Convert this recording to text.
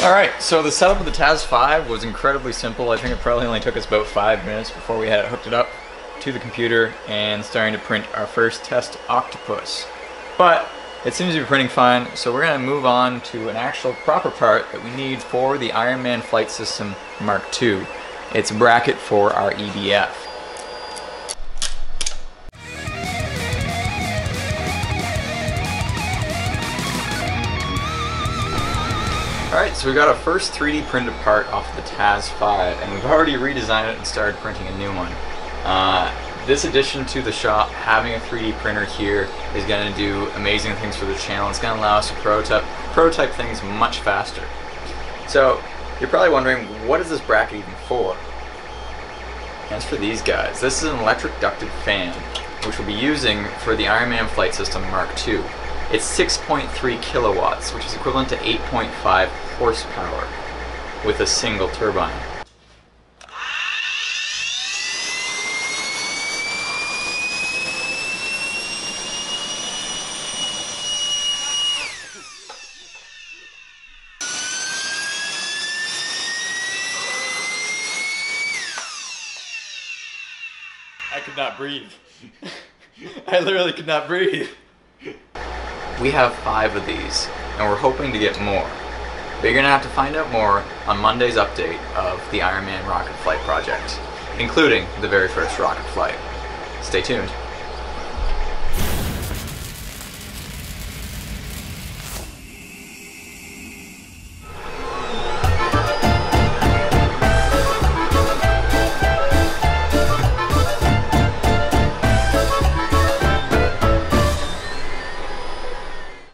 Alright, so the setup of the Taz 5 was incredibly simple. I think it probably only took us about five minutes before we had it hooked it up to the computer and starting to print our first test octopus. But it seems to be printing fine, so we're going to move on to an actual proper part that we need for the Iron Man Flight System Mark II. It's a bracket for our EDF. Alright, so we got our first 3D printed part off the Taz 5, and we've already redesigned it and started printing a new one. Uh, this addition to the shop, having a 3D printer here, is going to do amazing things for the channel. It's going to allow us to prototype, prototype things much faster. So, you're probably wondering, what is this bracket even for? As for these guys, this is an electric ducted fan, which we'll be using for the Iron Man Flight System Mark II. It's 6.3 kilowatts, which is equivalent to 8.5 horsepower with a single turbine. I could not breathe. I literally could not breathe. We have five of these, and we're hoping to get more. But you're gonna have to find out more on Monday's update of the Iron Man rocket flight project, including the very first rocket flight. Stay tuned.